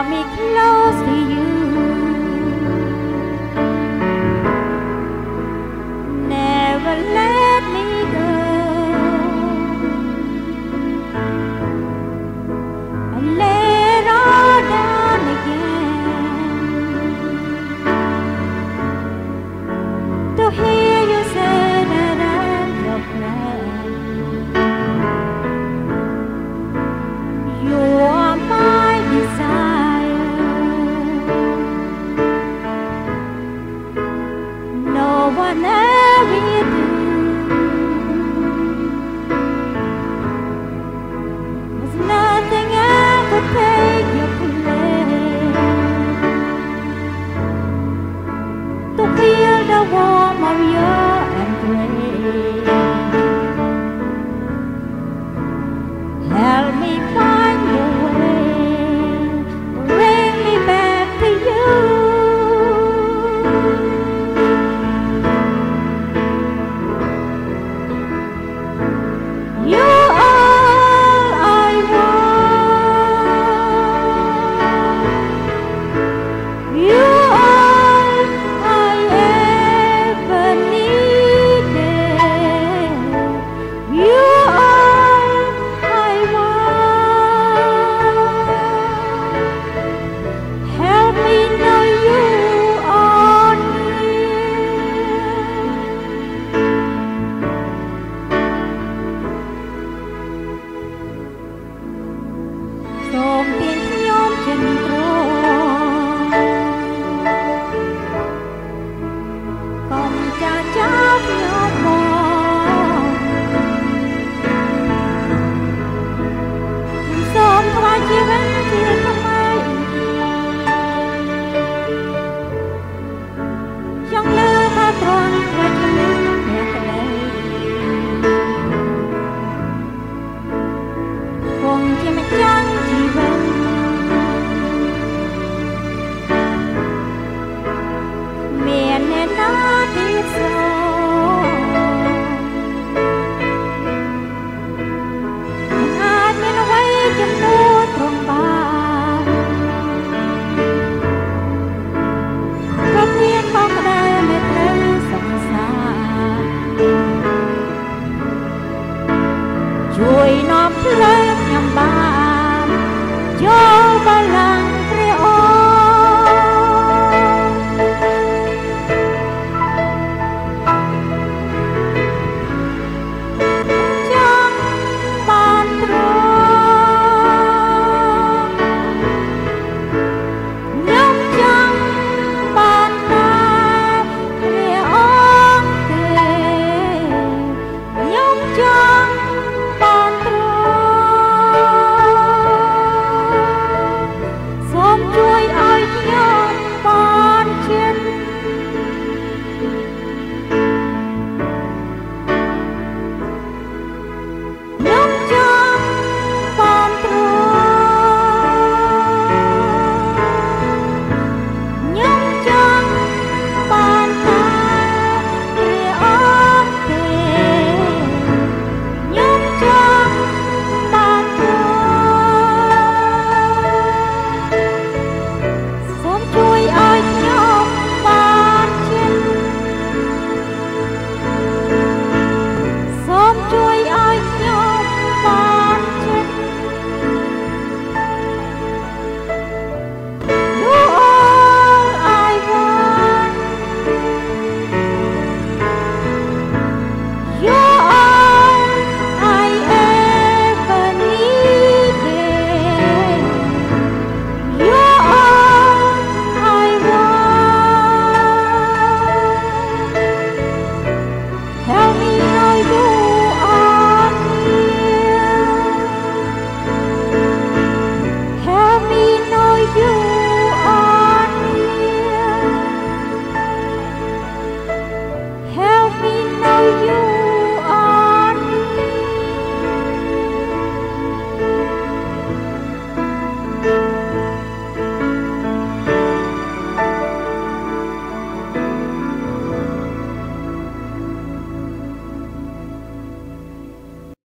draw me close One you